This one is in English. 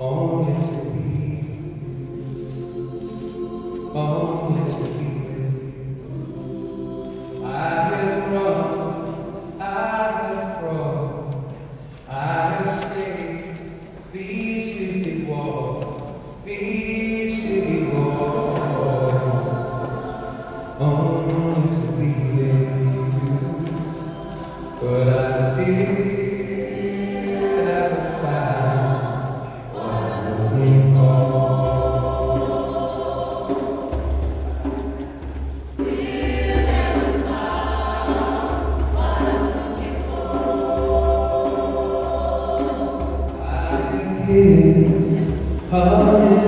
Only to be. Only to be. I have run, I have run, I have stayed these city walls, these city walls. is. Hallelujah.